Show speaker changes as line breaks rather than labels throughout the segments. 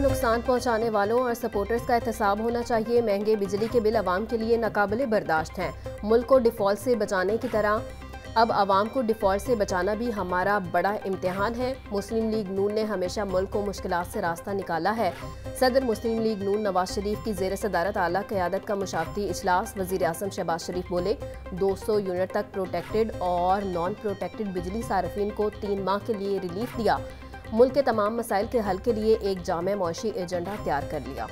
नुकसान पहुँचाने वालों और सपोर्टर्स का एहतसाब होना चाहिए। महँगे बिजली के बिल आवाम के लिए नाकाबिले बर्दाश्त हैं। मुल्क को डिफ़ॉल्ट से बचाने की तरह। अब आवाम को डिफ़ॉल्ट से बचाना भी हमारा बड़ा इम्तिहान है। मुस्लिम लीग नून ने हमेशा मुल्क को मुश्किल से रास्ता निकाला है। सदर मुस्लिम लीग नून नवाज़ शरीफ की जेर सदारत आला क्यादत का मुशावती इजलास वज़ीर अजम शहबाज शरीफ बोले 200 यूनिट तक प्रोटेक्टेड और नॉन प्रोटेक्टेड बिजली सार्फिन को तीन माह के लिए रिलीफ दिया। मुल्क के तमाम मसाइल के हल के लिए एक जाम मुआशी एजेंडा तैयार कर लिया।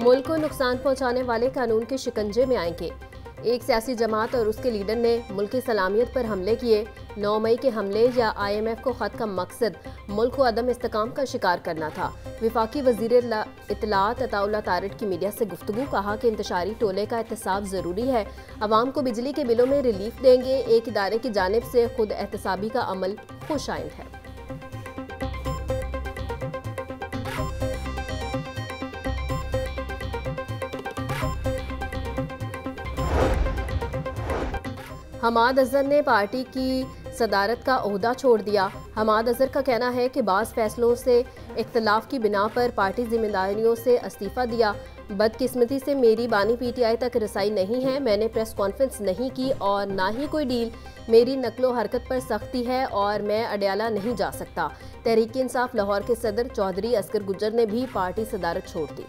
मुल्क को नुकसान पहुँचाने वाले कानून के शिकंजे में आएँगे। एक सियासी जमात और उसके लीडर ने मुल्क सलामियत पर हमले किए। नौ मई के हमले या आई एम एफ़ को ख़त का मकसद मुल्क को अदम इस्तेकाम का शिकार करना था। विफाकी वज़ीर इतलात अताउल्ला तारट की मीडिया से गुफ्तु कहा कि इंतशारी टोले का एहतसाब ज़रूरी है। आवाम को बिजली के बिलों में रिलीफ देंगे, एक इदारे की जानब से खुद एहतसाबी का अमल खुश आइंद है। हमाद अजहर ने पार्टी की सदारत का अहदा छोड़ दिया। हमाद अजहर का कहना है कि बाज़ फैसलों से, इख्तलाफ की बिना पर पार्टी जिम्मेदारियों से इस्तीफ़ा दिया। बदकिस्मती से मेरी बानी पीटीआई तक रसाई नहीं है, मैंने प्रेस कॉन्फ्रेंस नहीं की और ना ही कोई डील। मेरी नकलो हरकत पर सख्ती है और मैं अडयाला नहीं जा सकता। तहरीक इंसाफ लाहौर के सदर चौधरी असगर गुजर ने भी पार्टी सदारत छोड़ दी।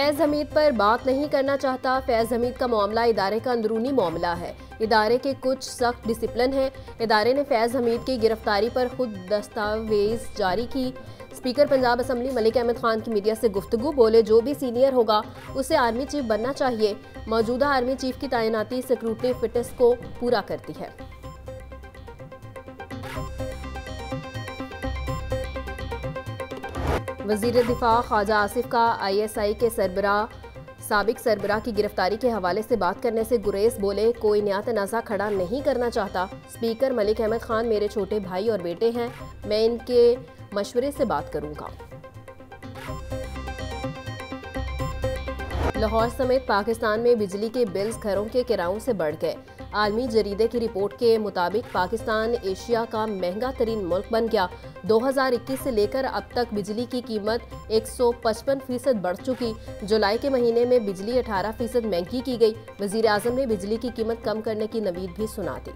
फैज़ हमीद पर बात नहीं करना चाहता। फैज़ हमीद का मामला इदारे का अंदरूनी मामला है। इदारे के कुछ सख्त डिसिप्लिन है। इदारे ने फैज़ हमीद की गिरफ्तारी पर खुद दस्तावेज़ जारी की। स्पीकर पंजाब असम्बली मलिक अहमद खान की मीडिया से गुफ्तु बोले, जो भी सीनियर होगा, उसे आर्मी चीफ बनना चाहिए। मौजूदा आर्मी चीफ की तैनाती सिक्रूटरी फिटनेस को पूरा करती है। वज़ीर दिफा ख्वाजा आसिफ का आईएसआई के सरबरा, सबक सरबरा की गिरफ्तारी के हवाले से बात करने से गुरेज बोले, कोई नया तनाज़ा खड़ा नहीं करना चाहता। स्पीकर मलिक अहमद खान मेरे छोटे भाई और बेटे हैं। मैं इनके मशवरे से बात करूँगा। लाहौर समेत पाकिस्तान में बिजली के बिल्स घरों के किरायों से बढ़ गए। आलमी जरीदे की रिपोर्ट के मुताबिक पाकिस्तान एशिया का महँगा तरीन मुल्क बन गया। 2021 से लेकर अब तक बिजली की कीमत 155 फ़ीसद बढ़ चुकी। जुलाई के महीने में बिजली 18 फ़ीसद महँगी की गई। वज़ीर आज़म ने बिजली की कीमत कम करने की नवीद भी सुना दी।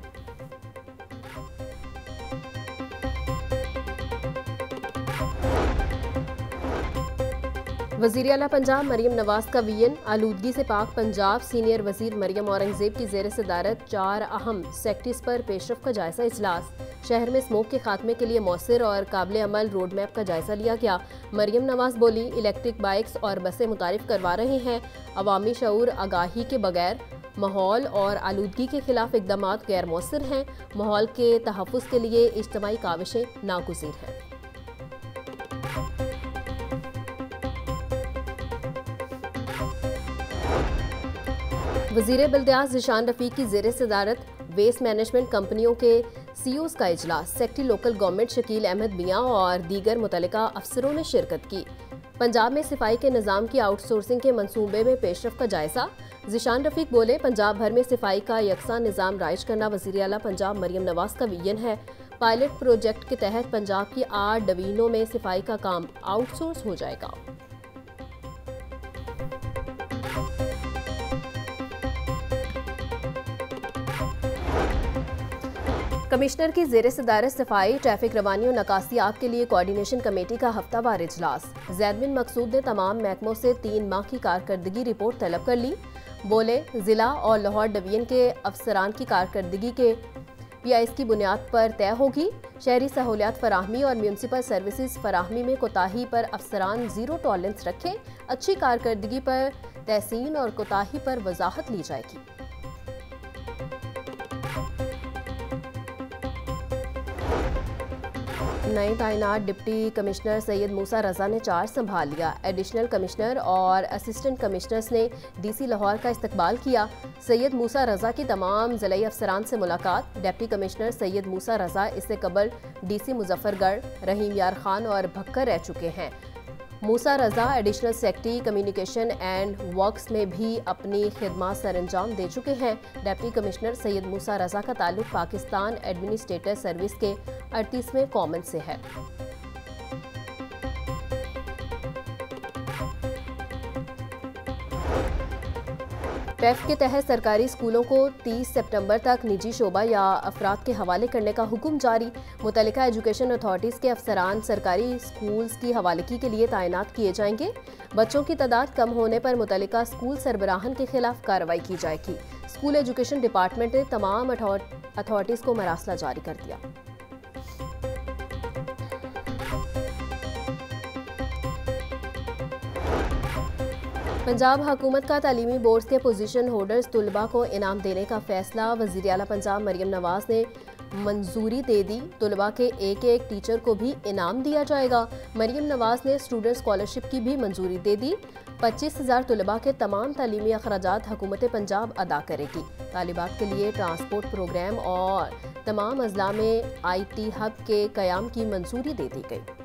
वज़ीर अला पंजाब मरीम नवाज़ का वीएन आलूदगी से पाक पंजाब सीनियर वज़ीर मरियम औरंगज़ेब की जेर सदारत चार अहम सेक्टर्स पर पेशरफ का जायजा इजलास। शहर में स्मोक के खात्मे के लिए मौसर और काबिल अमल रोड मैप का जायजा लिया गया। मरियम नवाज़ बोली, इलेक्ट्रिक बाइक्स और बसें मुतारफ करवा रहे हैं। अवामी शूर आगाही के बगैर माहौल और आलूदगी के खिलाफ इकदाम गैर मौसर हैं। माहौल के तहफ़ के लिए इज्तमाही काविशें नागुजीर हैं। वज़ीर बल्दियाज जिशान रफीक की जेर सदारत वेस्ट मैनेजमेंट कंपनियों के सीओस का इजलास। Secretary local government Shakeel Ahmad Mian और दीगर मुतल अफसरों ने शिरकत की। पंजाब में सिफाई के निज़ाम की आउटसोर्सिंग के मनसूबे में पेशरफ का जायजा। जिशान रफीक बोले, पंजाब भर में सिफाई का यकसा निज़ाम राइज करना वजी अला पंजाब मरियम नवाज़ का विजन है। पायलट प्रोजेक्ट के तहत पंजाब की आठ डवीनों में सिफाई का काम आउटसोर्स हो जाएगा। कमिश्नर की जेर सदारत सफ़ाई, ट्रैफ़िक रवानी और नकासी आप के लिए कोऑर्डिनेशन कमेटी का हफ्तावार इजलास। जैदबिन मकसूद ने तमाम महकमों से तीन माह की कारकर्दगी रिपोर्ट तलब कर ली। बोले, जिला और लाहौर डिवीज़न के अफसरान की कारकर्दगी के पी आई एस की बुनियाद पर तय होगी। शहरी सहूलियात फराहमी और म्यूनसिपल सर्विसेज़ फराहमी में कोताही पर अफसरान ज़ीरो टॉलरेंस रखें। अच्छी कारकर्दगी पर तहसीन और कोताही पर वजाहत ली जाएगी। नई तैनात डिप्टी कमिश्नर सैयद मूसा रजा ने चार्ज संभाल लिया। एडिशनल कमिश्नर और असिस्टेंट कमिश्नर्स ने डीसी लाहौर का इस्तकबाल किया। सैयद मूसा रजा की तमाम ज़िले अफसरान से मुलाकात। डिप्टी कमिश्नर सैयद मूसा रजा इससे कबल डीसी मुजफ्फरगढ़, रहीम यार खान और भक्कर रह चुके हैं। Musa Raza additional secretary communication and works में भी अपनी खिदमत सर अंजाम दे चुके हैं। डेप्टी कमिश्नर सैयद मूसा रजा का ताल्लुक पाकिस्तान एडमिनिस्ट्रेटर सर्विस के अड़तीसवें कॉमन से है। पैफ के तहत सरकारी स्कूलों को 30 सितंबर तक निजी शोबा या अफराद के हवाले करने का हुक्म जारी। मुतल एजुकेशन अथॉरिटीज़ के अफसरान सरकारी स्कूल्स की हवालगी के लिए तैनात किए जाएँगे। बच्चों की तादाद कम होने पर मुतल स्कूल सरबराहन के खिलाफ कार्रवाई की जाएगी। स्कूल एजुकेशन डिपार्टमेंट ने तमाम अथॉरिटीज़ को मरासला जारी कर दिया। पंजाब हुकूमत का तलीमी बोर्ड के पोजीशन होल्डर्स तलबा को इनाम देने का फैसला वज़ीर अला पंजाब मरियम नवाज़ ने मंजूरी दे दी। तलबा के एक एक टीचर को भी इनाम दिया जाएगा। मरियम नवाज़ ने स्टूडेंट स्कॉलरशिप की भी मंजूरी दे दी। पच्चीस हज़ार तलबा के तमाम तलीमी अखराज हुकूमत पंजाब अदा करेगी। तालिबात के लिए ट्रांसपोर्ट प्रोग्राम और तमाम अजला में आई टी हब के क्याम की मंजूरी दे दी गई।